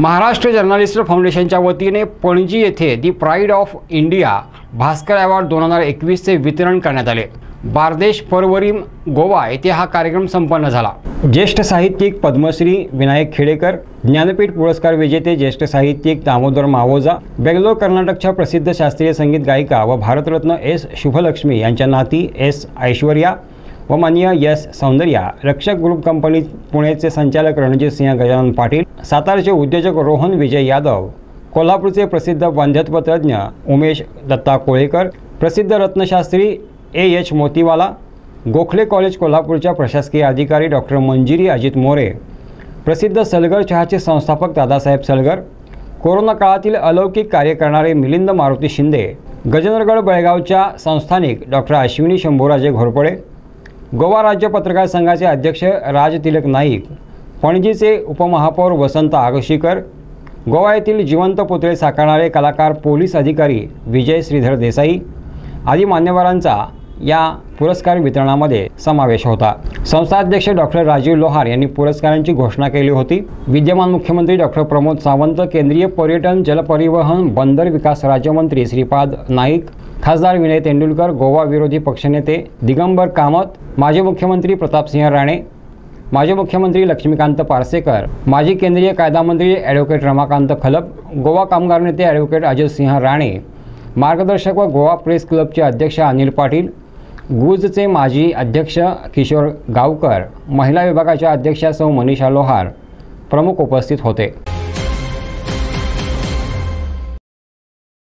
Maharashtra journalist फाउंडेशनच्या वतीने पणजी येथे the pride of India Bhaskar award दोन हजार एकवीसचे वितरण करण्यात आले. बारदेश परवरीम गोवा येथे हा कार्यक्रम संपन्न झाला. ज्येष्ठ साहित्यिक पद्मश्री विनायक खेडेकर ज्ञानपीठ पुरस्कार विजेते ज्येष्ठ साहित्यिक दामोदर मावोजा बेंगलोर कर्नाटकच्या प्रसिद्ध शास्त्रीय संगीत गायिका व भारतरत्न एस शुभलक्ष्मी यांच्या नाती एस ऐश्वर्या व मान्य यस सौंदर्या रक्षक ग्रुप कंपनी पुणेचे संचालक रणजित सिंह गजानन पाटील सातारचे उद्योजक रोहन विजय यादव कोल्हापूरचे प्रसिद्ध वंध्यत्वतज्ञ उमेश दत्ता कोळेकर प्रसिद्ध रत्नशास्त्री A H Motiwala Gokhale college कोल्हापूरच्या प्रशासकीय अधिकारी डॉक्टर मंजिरी अजित मोरे प्रसिद्ध सलगर चहाचे संस्थापक दादासाहेब सलगर कोरोना काळातील अलौकिक कार्य करणारे मिलिंद मारुती शिंदे गजेंद्रगड बेळगावच्या संस्थानिक डॉक्टर अश्विनी शंभूराजे घोरपडे गोवा राज्य पत्रकार संघाचे अध्यक्ष राज तिलक नाईक पणजीचे उपमहापौर वसंत आगशीकर गोवा येथील जिवंत पुतळे साकारणारे कलाकार पोलीस अधिकारी विजय श्रीधर देसाई आदी मान्यवरांचा या पुरस्कार वितरणामध्ये समावेश होता. संस्था अध्यक्ष डॉक्टर राजीव लोहार यांनी पुरस्कारांची घोषणा केली होती. विद्यमान मुख्यमंत्री डॉक्टर प्रमोद सावंत केंद्रीय पर्यटन जलपरिवहन बंदर विकास राज्यमंत्री श्रीपाद नाईक खासदार विनय तेंडुलकर गोवा विरोधी पक्षनेते दिगंबर कामत माजी मुख्यमंत्री प्रतापसिंह राणे माजी मुख्यमंत्री लक्ष्मीकांत पारसेकर माजी केंद्रीय कायदा मंत्री ॲडव्होकेट रमाकांत खलप गोवा कामगार नेते ॲडव्होकेट अजय सिंह राणे मार्गदर्शक व गोवा प्रेस क्लबचे अध्यक्ष अनिल पाटील गुजचे माजी अध्यक्ष किशोर गावकर महिला विभागाच्या अध्यक्षा सौ मनीषा लोहार प्रमुख उपस्थित होते.